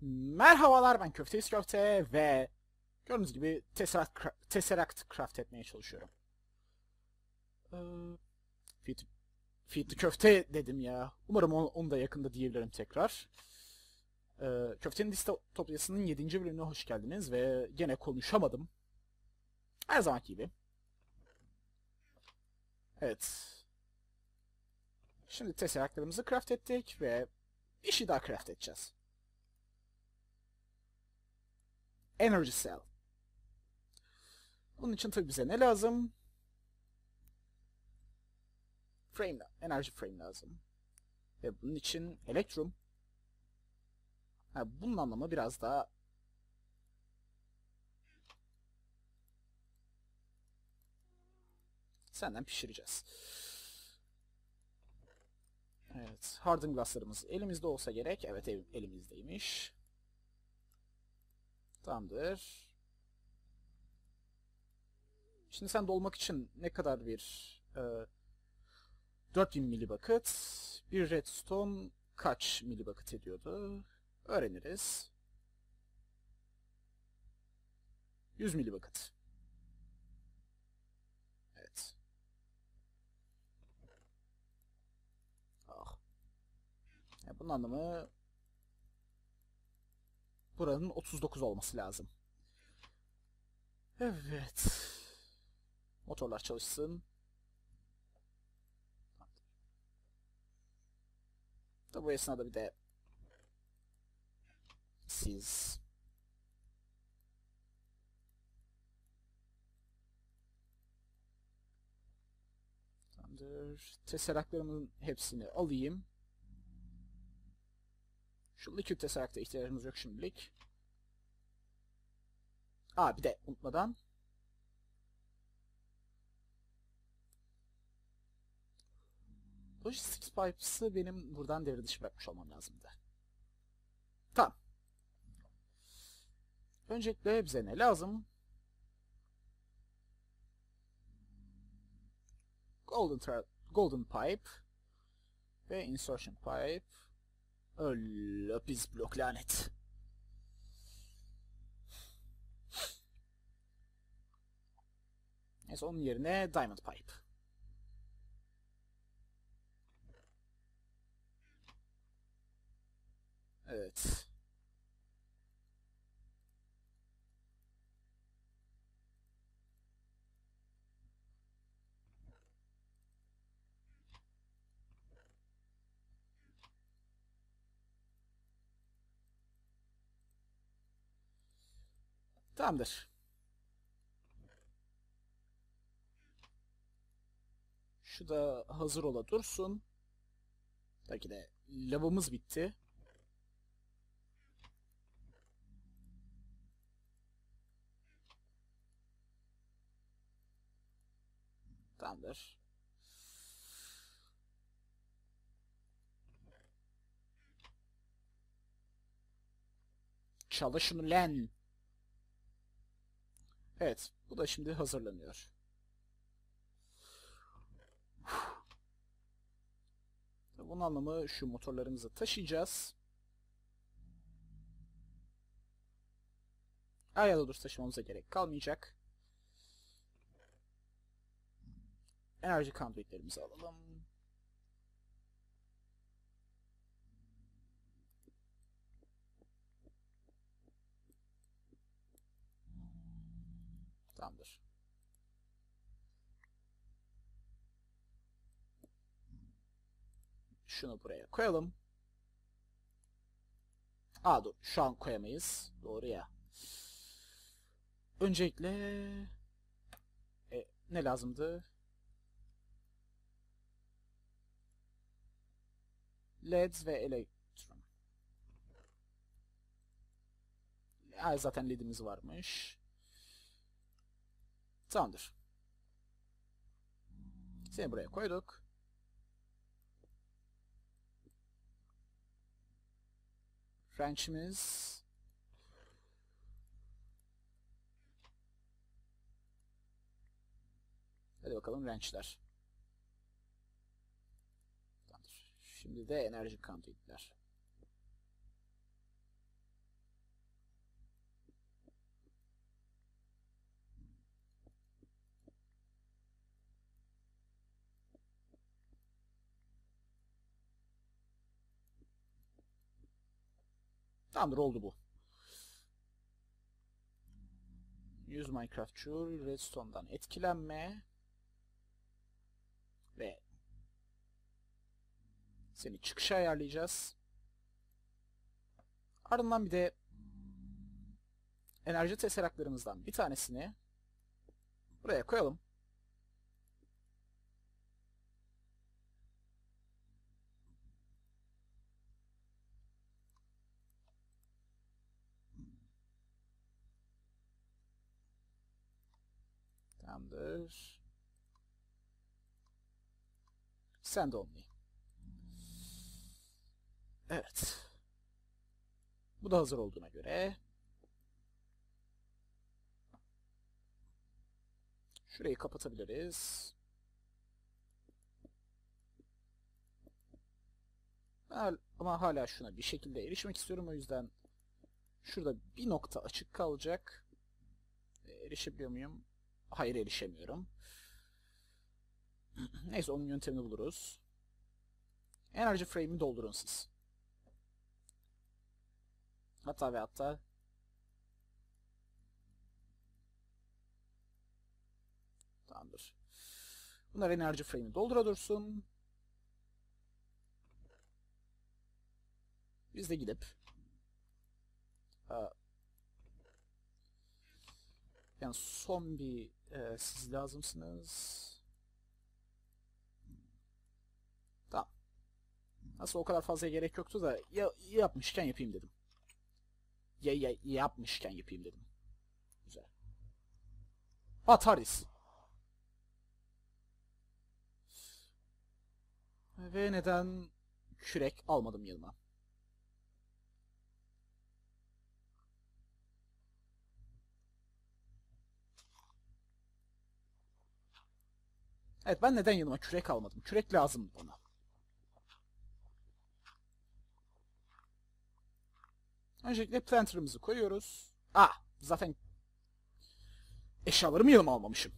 Merhabalar ben Köfteyiz Köfte ve gördüğünüz gibi Tesseract, Tesseract craft etmeye çalışıyorum. Ee, feed, feed köfte dedim ya. Umarım onu, onu da yakında diyebilirim tekrar. Ee, Köftenin Distopyası'nın 7. bölümüne hoş geldiniz ve gene konuşamadım. Her zamanki gibi. Evet. Şimdi Tesseract'larımızı craft ettik ve bir şey daha craft edeceğiz. Energy Cell. Bunun için tabii bize ne lazım? Frame, enerji frame lazım. Ve bunun için Electrum. Ha, bunun anlamı biraz daha senden pişireceğiz. Evet, hardened glasslarımız elimizde olsa gerek. Evet, ev- elimizdeymiş. Tamamdır. Şimdi sen dolmak için ne kadar bir e, 4000 milibucket, bir redstone kaç milibucket ediyordu? Öğreniriz. 100 milibucket. Evet. Ah. Ya bunun anlamı buranın 39 olması lazım. Evet. Motorlar çalışsın. Da bu esnada bir de siz Tamamdır. Tesseraklarımın hepsini alayım. Şu liquid tesserakta ihtiyacımız yok şimdilik. Aa bir de unutmadan Logistics Pipes'ı benim buradan devre dışı bırakmış olmam lazımdı. Tamam. Öncelikle bize ne lazım? Golden, Golden Pipe ve Insertion Pipe. Lapis blok lanet. Neyse onun yerine Diamond Pipe. Evet. Tamamdır. Şu da hazır ola dursun. Belki de lavımız bitti. Tamamdır. Çalış şunu lan. Evet, bu da şimdi hazırlanıyor. Bunun anlamı şu motorlarımızı taşıyacağız. Ayağı dur taşımamıza gerek kalmayacak. Enerji conduitlerimizi alalım. Tamamdır. Şunu buraya koyalım. Aa dur şu an koyamayız. Doğru ya. Öncelikle e, ne lazımdı? LED ve elektron. Ha, zaten LED'imiz varmış. Tamamdır. Seni buraya koyduk. Wrench'imiz Hadi bakalım. Tamamdır. Şimdi de enerji conduit'ler. Tamamdır oldu bu. 100 Minecraft Joule, Redstone'dan etkilenme ve seni çıkışa ayarlayacağız. Ardından bir de enerji teseraklarımızdan bir tanesini buraya koyalım. Tamamdır. Send only. Evet. Bu da hazır olduğuna göre şurayı kapatabiliriz. Ama hala şuna bir şekilde erişmek istiyorum o yüzden şurada bir nokta açık kalacak. Erişebiliyor muyum? Hayır erişemiyorum. Neyse onun yöntemini buluruz. Enerji frame'i doldurun siz. Hatta ve hatta Tamamdır. Bunlar enerji frame'i doldura dursun. Biz de gidip Aa, yani son bir e, siz lazımsınız. Tamam. Nasıl o kadar fazla gerek yoktu da ya, yapmışken yapayım dedim. Ya, ya yapmışken yapayım dedim. Güzel. Ataris. Ve neden kürek almadım yanıma? Evet ben neden yanıma kürek almadım? Kürek lazım bana. Öncelikle planter'ımızı koyuyoruz. Ah zaten eşyalarımı yanıma almamışım.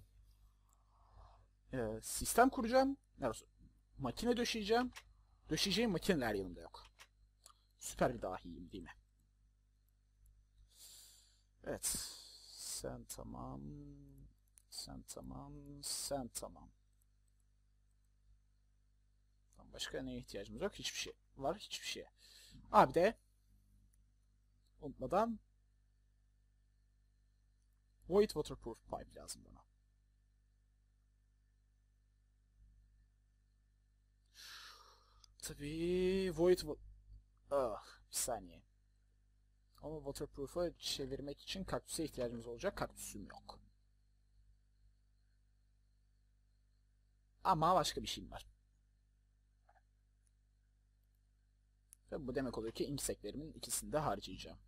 Ee, sistem kuracağım. Neresi? Makine döşeyeceğim. Döşeyeceğim makineler yanımda yok. Süper bir dahiyim değil mi? Evet. Sen tamam. Sen tamam. Sen tamam. Başka neye ihtiyacımız yok? Hiçbir şey. Var hiçbir şey. Abi de unutmadan Void Waterproof Pipe lazım bana. Tabii Void Ah, bir saniye. Ama Waterproof'a çevirmek için kaktüse ihtiyacımız olacak. Kaktüsüm yok. Ama başka bir şeyim var. Ve bu demek oluyor ki inkseklerimin ikisini de harcayacağım.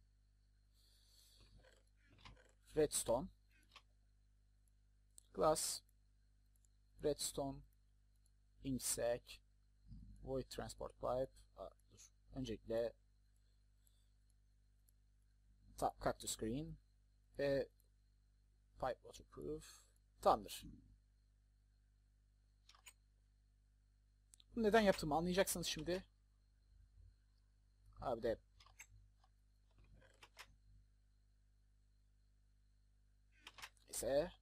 Redstone. Glass. Redstone. Inksek. Void Transport Pipe. Aa, dur. Öncelikle Cactus Green ve Pipe Waterproof. Tamamdır. Bunu neden yaptığımı anlayacaksınız şimdi. Abi de Neyse.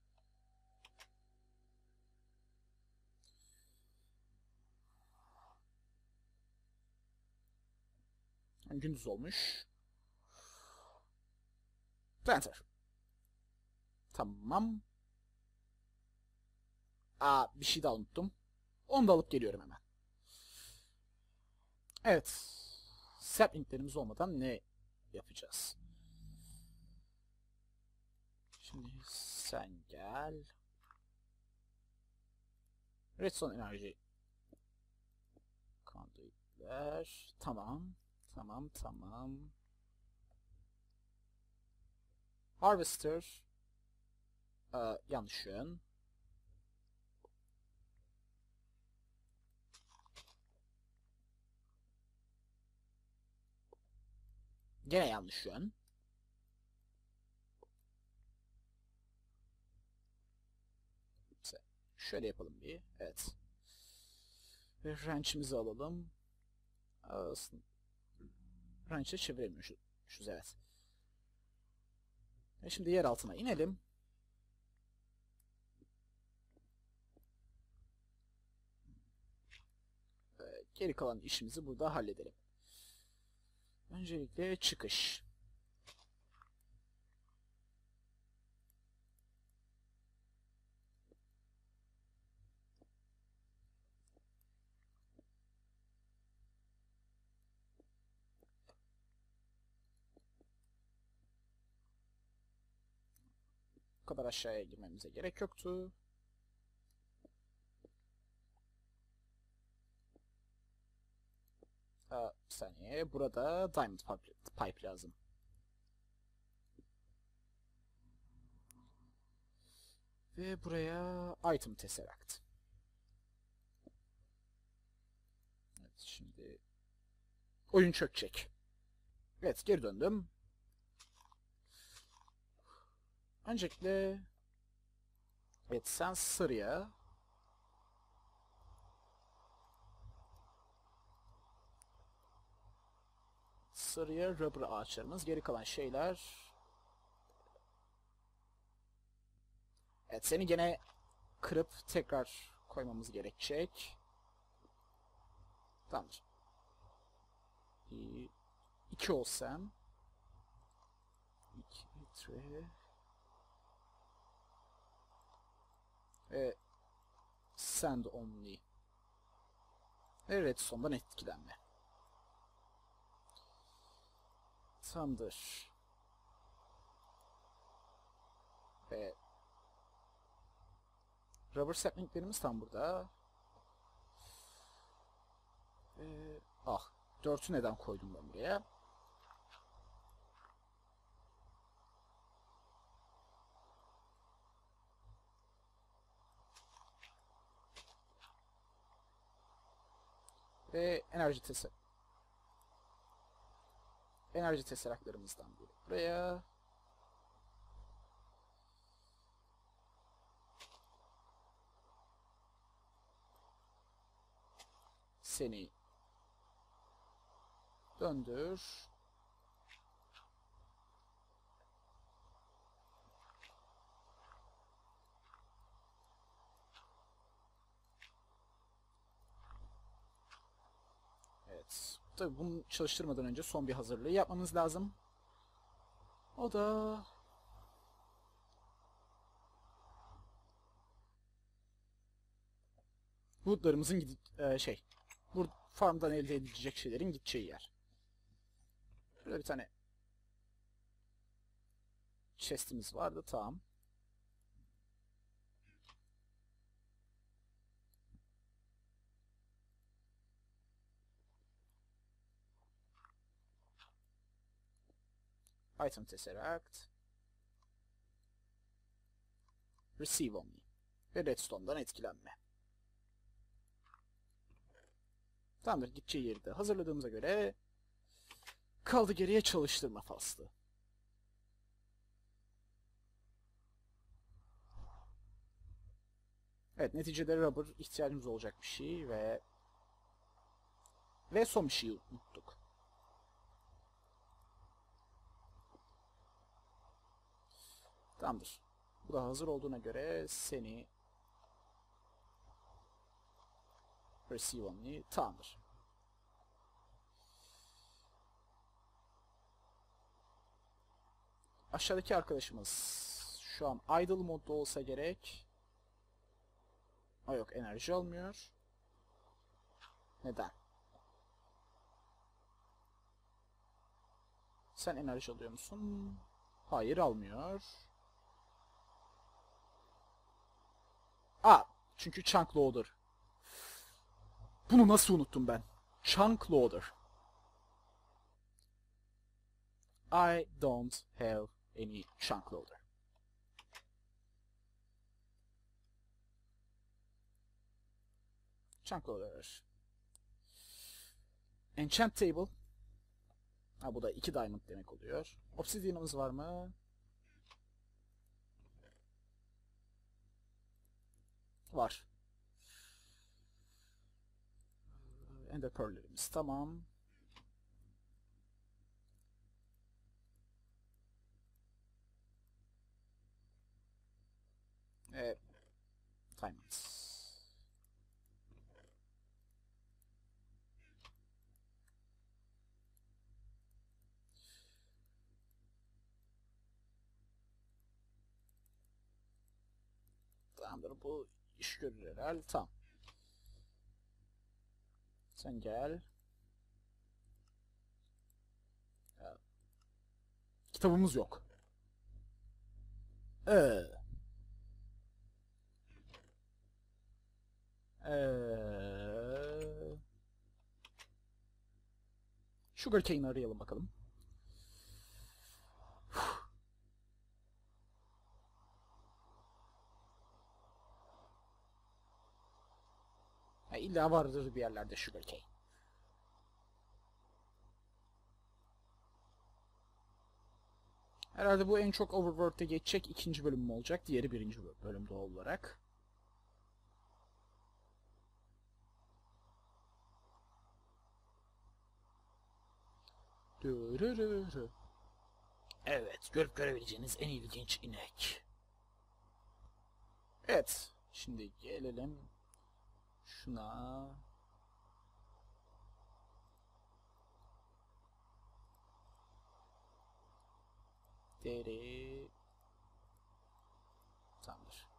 Gündüz olmuş. Planter. Tamam. Aa bir şey daha unuttum. Onu da alıp geliyorum hemen. Evet. Saplinglerimiz olmadan ne yapacağız? Şimdi sen gel. Redstone enerji. Conduitler. Tamam. Tamam tamam. Harvester. Aa, yanlış yön. Gene yanlış yön. Şöyle yapalım bir. Evet. Ve wrench'imizi alalım. Aslında wrench'e çeviremiyor. Şu- unutmuşuz evet. E şimdi yer altına inelim. Geri kalan işimizi burada halledelim. Öncelikle çıkış. Kadar aşağıya girmemize gerek yoktu. Bir saniye. Burada Diamond Pipe, pipe lazım. Ve buraya Item Tesseract. Evet şimdi oyun çökecek. Evet geri döndüm. Öncelikle evet sen sarıya sarıya rubber ağaçlarımız geri kalan şeyler Evet seni gene kırıp tekrar koymamız gerekecek. Tamamdır. Ee, iki olsam. İki, tre. Ve send only. Ve redstone'dan etkilenme. Tamamdır. Ve rubber saplinglerimiz tam burada. Ee, ah, dörtü neden koydum ben buraya? Ve enerji tesi enerji teseraklarımızdan biri buraya. Seni döndür. Evet. Tabii bunu çalıştırmadan önce son bir hazırlığı yapmamız lazım. O da... Woodlarımızın gidip e, şey, bu farmdan elde edilecek şeylerin gideceği yer. Şurada bir tane chest'imiz vardı, tamam. Item Tesseract. Receive only. Ve Redstone'dan etkilenme. Tamamdır gideceği yeri de hazırladığımıza göre kaldı geriye çalıştırma faslı. Evet neticede rubber ihtiyacımız olacak bir şey ve ve son bir şeyi unuttuk. Tamamdır. Bu da hazır olduğuna göre seni receive only tamamdır. Aşağıdaki arkadaşımız şu an idle modda olsa gerek. Aa yok enerji almıyor. Neden? Sen enerji alıyor musun? Hayır almıyor. Aa, çünkü chunk loader. Bunu nasıl unuttum ben? Chunk loader. I don't have any chunk loader. Chunk loader. Enchant table. Ha bu da 2 diamond demek oluyor. Obsidian'ımız var mı? var. Ender Pearl'lerimiz tamam. Ee, timeouts. Tamamdır bu iş görür herhal. Tamam. Sen gel. Ya. Kitabımız yok. Ee. Ee. Sugarcane arayalım bakalım. Ha, illa vardır bir yerlerde sugarcane. Herhalde bu en çok Overworld'de geçecek ikinci bölüm olacak. Diğeri birinci bölüm doğal olarak. Evet, görüp görebileceğiniz en ilginç inek. Evet, şimdi gelelim şuna. Deri. Tamamdır.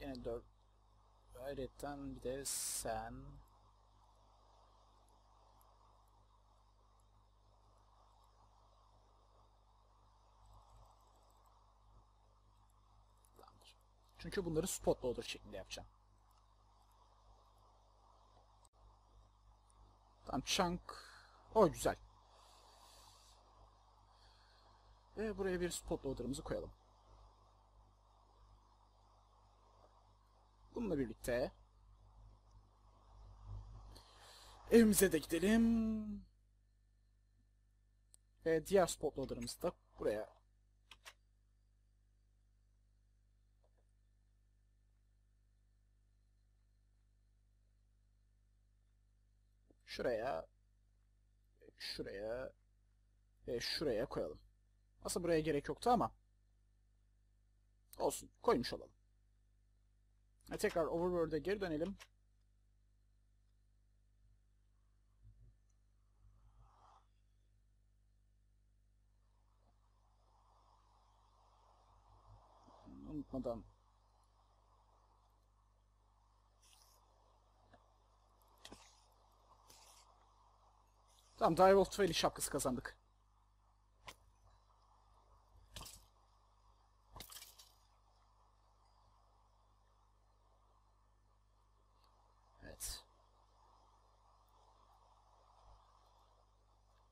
Yine dört. Gayretten bir de sen. Tamamdır. Çünkü bunları spot loader şeklinde yapacağım. Tamam chunk. O güzel. Ve buraya bir spot loader'ımızı koyalım. Bununla birlikte evimize de gidelim. Ve diğer spot loader'ımızı da buraya şuraya şuraya ve şuraya koyalım. Aslında buraya gerek yoktu ama olsun koymuş olalım. E, tekrar Overworld'e geri dönelim. Unutmadan Tamam Direwolf Valley şapkası kazandık. Evet.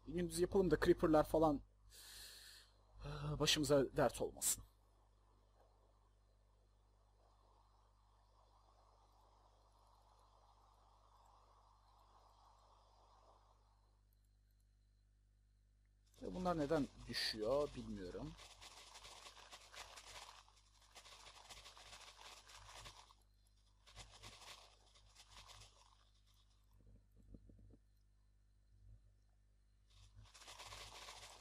Gündüz yapalım da creeper'lar falan ah, başımıza dert olmasın. Bunlar neden düşüyor bilmiyorum.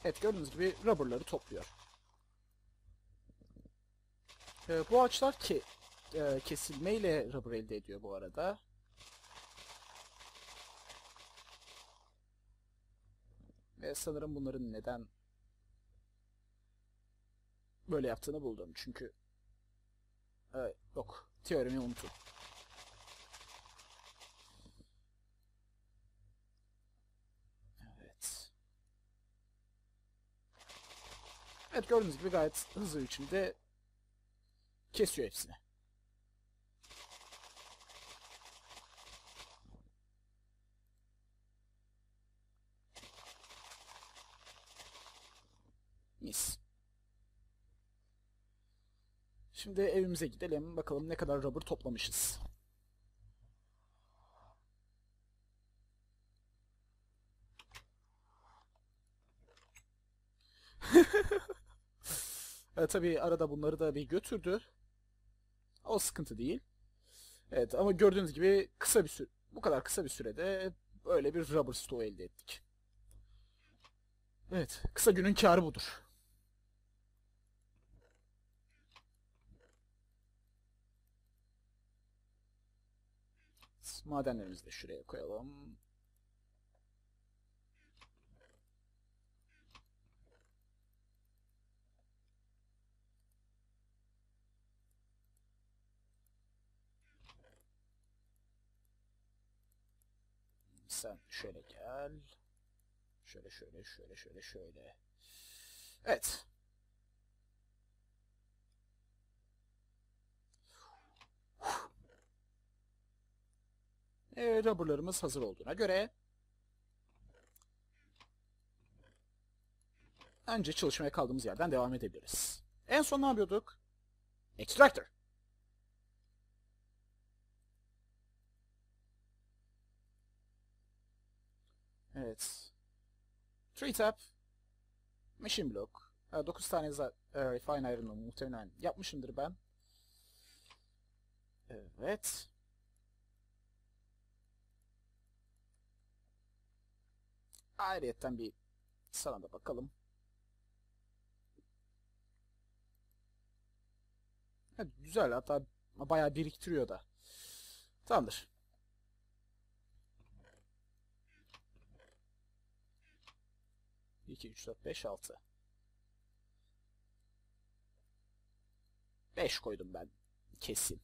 Evet gördüğünüz gibi rubberları topluyor. Ee, bu ağaçlar ki e, kesilmeyle rubber elde ediyor bu arada. Ve sanırım bunların neden böyle yaptığını buldum. Çünkü evet, yok teoremi unutun. Evet. Evet gördüğünüz gibi gayet hızlı biçimde kesiyor hepsini. Mis. Şimdi evimize gidelim. Bakalım ne kadar rubber toplamışız. e, tabii arada bunları da bir götürdü. O sıkıntı değil. Evet ama gördüğünüz gibi kısa bir süre, bu kadar kısa bir sürede böyle bir rubber stoğu elde ettik. Evet, kısa günün kârı budur. Madenlerimizi de şuraya koyalım. Sen şöyle gel. Şöyle şöyle şöyle şöyle şöyle. Evet. E, rubberlarımız hazır olduğuna göre önce çalışmaya kaldığımız yerden devam edebiliriz. En son ne yapıyorduk? Extractor. Evet. Tree tap. Machine block. 9 tane za- e, refine iron'ı muhtemelen yapmışımdır ben. Evet. Ayrıyetten bir sana da bakalım. Evet, güzel hatta bayağı biriktiriyor da. Tamamdır. İki, üç, dört, beş, altı. Beş koydum ben. Kesin.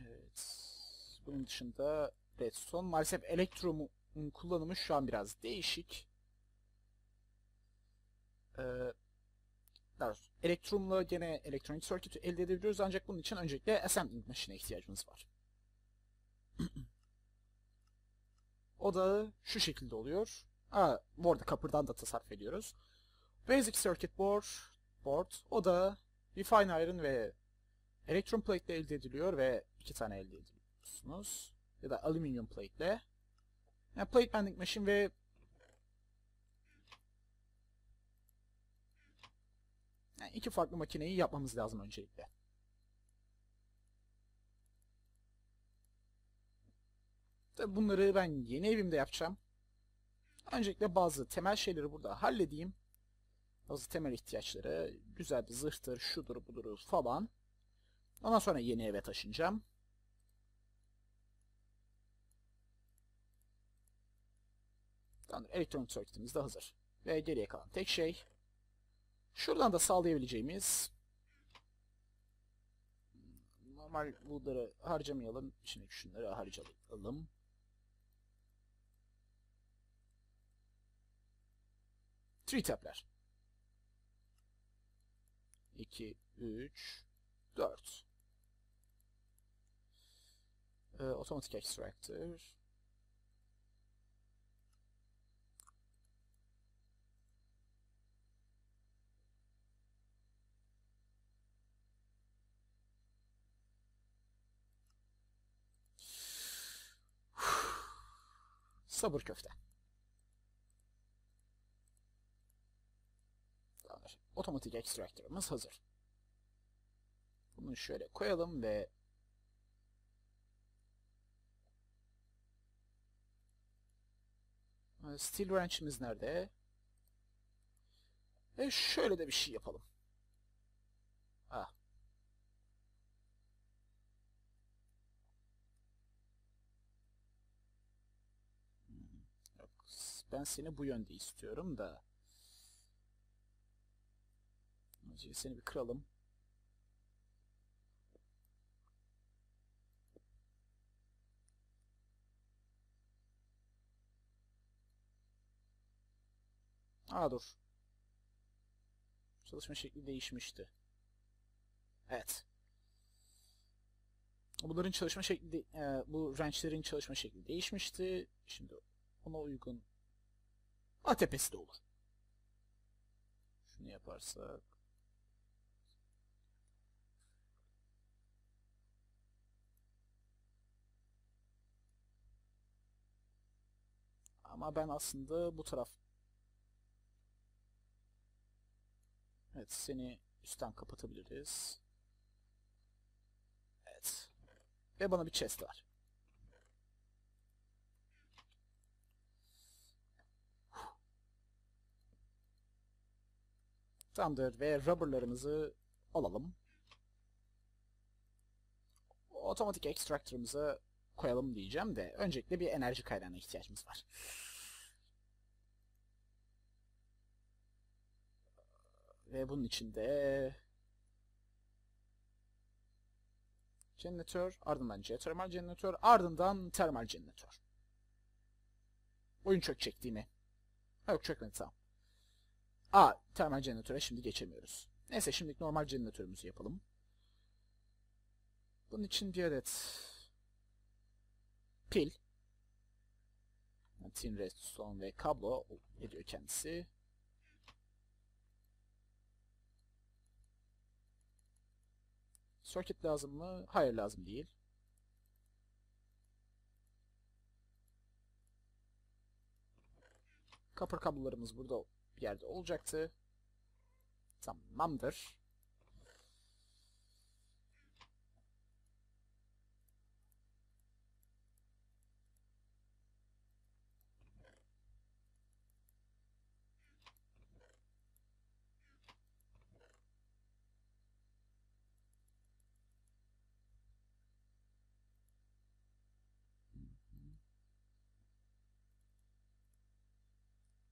Evet. Bunun dışında redstone. Maalesef elektromun kullanımı şu an biraz değişik. Ee, doğrusu gene elektronik circuit elde edebiliyoruz ancak bunun için öncelikle assembling machine'e ihtiyacımız var. o da şu şekilde oluyor. Aa, bu arada kapırdan da tasarruf ediyoruz. Basic Circuit Board, board o da Refine Iron ve Electrum Plate ile elde ediliyor ve iki tane elde ediyorsunuz. Ya da Aluminium Plate ile. Yani Plate Bending Machine ve Yani iki farklı makineyi yapmamız lazım öncelikle. Tabi bunları ben yeni evimde yapacağım. Öncelikle bazı temel şeyleri burada halledeyim. Bazı temel ihtiyaçları, güzel bir zırhtır, şudur budur falan. Ondan sonra yeni eve taşınacağım. Tamamdır, elektronik circuitimiz de hazır. Ve geriye kalan tek şey Şuradan da sağlayabileceğimiz normal woodları harcamayalım. Şimdi şunları harcayalım. Tree tapler. 2, 3, 4. Ee, automatic extractor. Sabır köfte. Tamamdır. Otomatik extractor'ımız hazır. Bunu şöyle koyalım ve Steel wrench'imiz nerede? Ve şöyle de bir şey yapalım. Ah. Ben seni bu yönde istiyorum da. Önce seni bir kıralım. Aa dur. Çalışma şekli değişmişti. Evet. Bunların çalışma şekli, e, bu wrenchlerin çalışma şekli değişmişti. Şimdi ona uygun A tepesi olur. Şunu yaparsak. Ama ben aslında bu taraf Evet seni üstten kapatabiliriz. Evet. Ve bana bir chest var. Tamamdır ve rubberlarımızı alalım. Otomatik extractor'ımıza koyalım diyeceğim de öncelikle bir enerji kaynağına ihtiyacımız var. Ve bunun için de jeneratör, ardından jeotermal jeneratör, ardından termal jeneratör. Oyun çökecek değil mi? Yok çökmedi tamam. Aa, termal jeneratöre şimdi geçemiyoruz. Neyse şimdi normal jeneratörümüzü yapalım. Bunun için bir adet pil, tin redstone ve kablo ediyor kendisi. Circuit lazım mı? Hayır lazım değil. Copper kablolarımız burada bir yerde olacaktı. Tamamdır.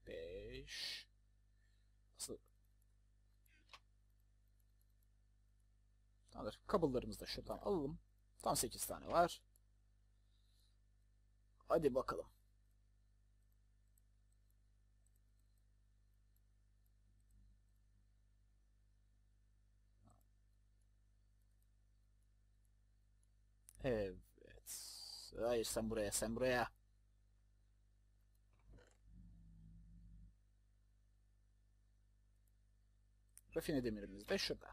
Beş. Nasıl? Tamamdır. Kablolarımızı da şuradan alalım. Tam 8 tane var. Hadi bakalım. Evet. Hayır sen buraya, sen buraya. Rafine demirimiz de şurada.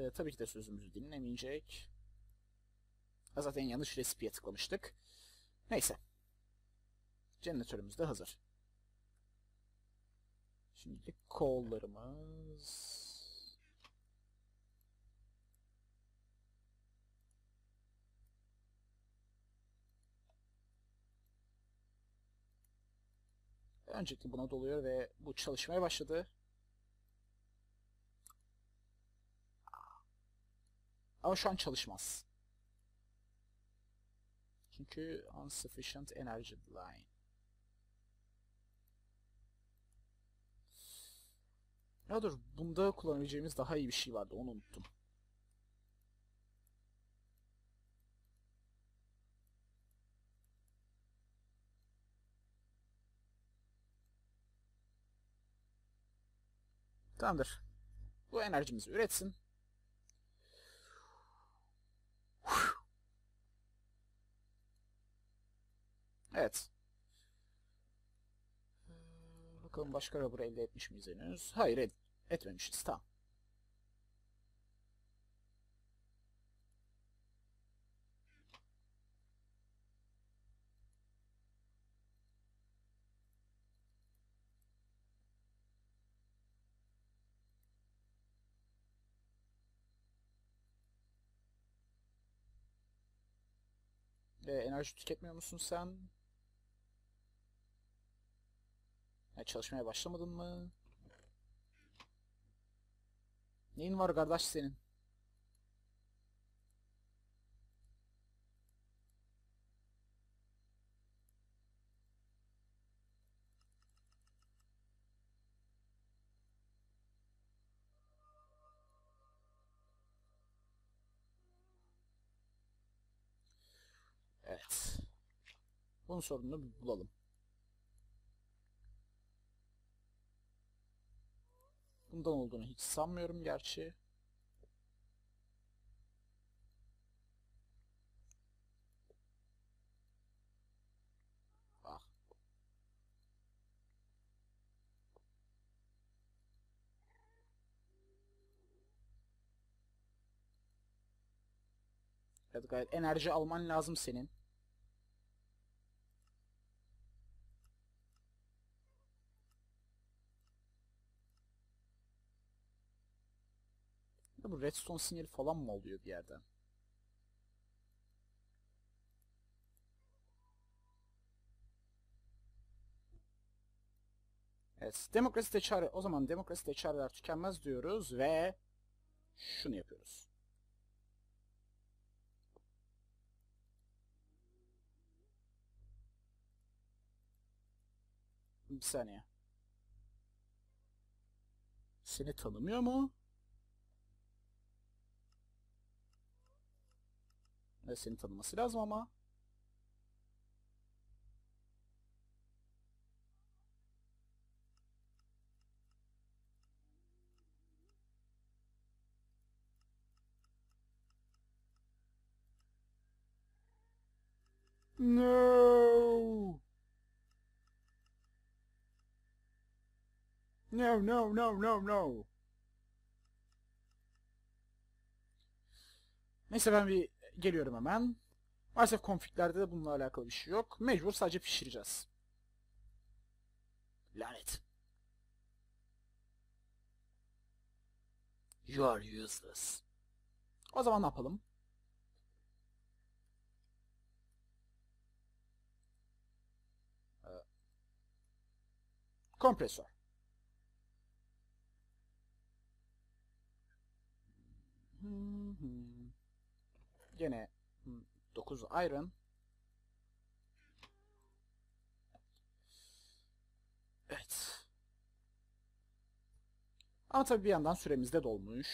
Ee, tabii ki de sözümüzü dinlemeyecek. Ha, zaten yanlış resipiye tıklamıştık. Neyse. Jeneratörümüz de hazır. Şimdi kollarımız... Öncelikle buna doluyor ve bu çalışmaya başladı. Ama şu an çalışmaz. Çünkü insufficient energy line. Ya dur, bunda kullanabileceğimiz daha iyi bir şey vardı, onu unuttum. Tamamdır. Bu enerjimizi üretsin. Evet. Ee, bakalım başka rubber elde etmiş miyiz henüz? Hayır et etmemişiz. Tamam. Ee, enerji tüketmiyor musun sen? Ya, çalışmaya başlamadın mı? Neyin var kardeş senin? Evet. Bunun sorununu bulalım. Bundan olduğunu hiç sanmıyorum gerçi. Ah. Evet gayet enerji alman lazım senin. Redstone sinyali falan mı oluyor bir yerden? Evet, demokrasi çare o zaman demokrasi çareler tükenmez diyoruz ve şunu yapıyoruz. Bir saniye. Seni tanımıyor mu? Evet, seni tanıması lazım ama. No. No, no, no, no, no. Neyse ben bir geliyorum hemen. Maalesef konfiglerde de bununla alakalı bir şey yok. Mecbur sadece pişireceğiz. Lanet. You are useless. O zaman ne yapalım? Ee, Kompresör. Hı hı. Gene 9 iron. Evet. Ama tabii bir yandan süremiz de dolmuş.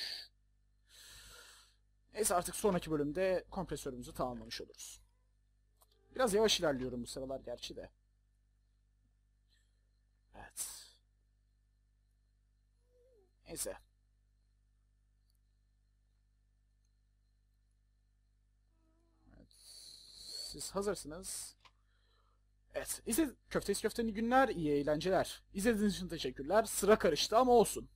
Neyse artık sonraki bölümde kompresörümüzü tamamlamış oluruz. Biraz yavaş ilerliyorum bu sıralar gerçi de. Evet. Neyse. Siz hazırsınız. Evet. İzle köftesi köftenin günler, iyi eğlenceler. İzlediğiniz için teşekkürler. Sıra karıştı ama olsun.